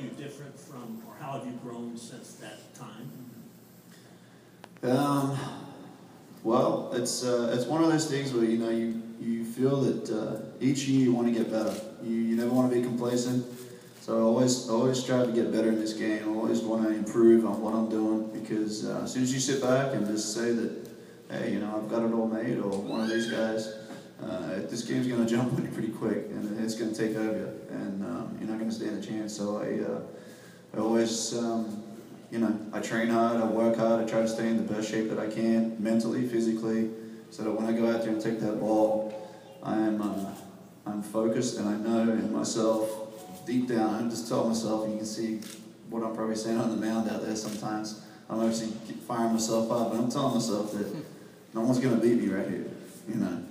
you different from, or how have you grown since that time? Um, well, it's uh, it's one of those things where you know you, you feel that uh, each year you want to get better. You, you never want to be complacent. So I always always strive to get better in this game. I always want to improve on what I'm doing because uh, as soon as you sit back and just say that, hey, you know, I've got it all made, or one of these guys, game's going to jump on you pretty quick and it's going to take over you, and um, you're not going to stand a chance. So I uh, I always um, you know, I train hard, I work hard, I try to stay in the best shape that I can, mentally, physically, so that when I go out there and take that ball, I am uh, I'm focused and I know in myself, deep down, I just tell myself, and you can see what I'm probably saying on the mound out there sometimes. I'm actually firing myself up, but I'm telling myself that no one's going to beat me right here, you know.